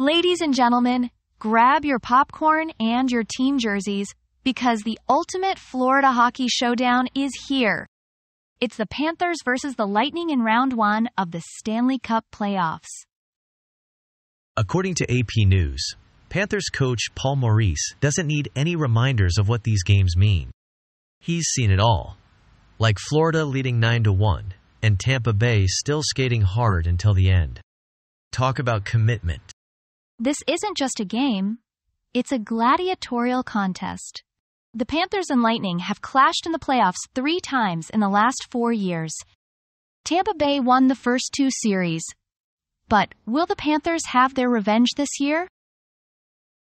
Ladies and gentlemen, grab your popcorn and your team jerseys because the ultimate Florida hockey showdown is here. It's the Panthers versus the Lightning in round one of the Stanley Cup playoffs. According to AP News, Panthers coach Paul Maurice doesn't need any reminders of what these games mean. He's seen it all. Like Florida leading 9 to 1 and Tampa Bay still skating hard until the end. Talk about commitment. This isn't just a game, it's a gladiatorial contest. The Panthers and Lightning have clashed in the playoffs three times in the last four years. Tampa Bay won the first two series. But will the Panthers have their revenge this year?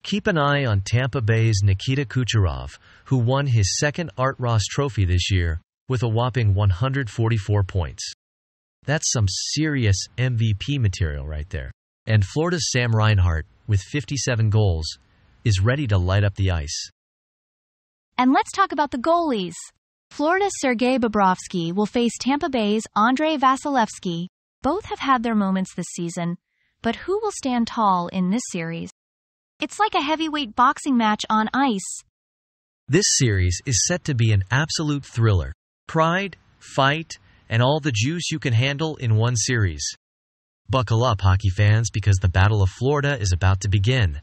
Keep an eye on Tampa Bay's Nikita Kucherov, who won his second Art Ross trophy this year with a whopping 144 points. That's some serious MVP material right there. And Florida's Sam Reinhart, with 57 goals, is ready to light up the ice. And let's talk about the goalies. Florida's Sergei Bobrovsky will face Tampa Bay's Andrei Vasilevskiy. Both have had their moments this season, but who will stand tall in this series? It's like a heavyweight boxing match on ice. This series is set to be an absolute thriller. Pride, fight, and all the juice you can handle in one series. Buckle up, hockey fans, because the Battle of Florida is about to begin.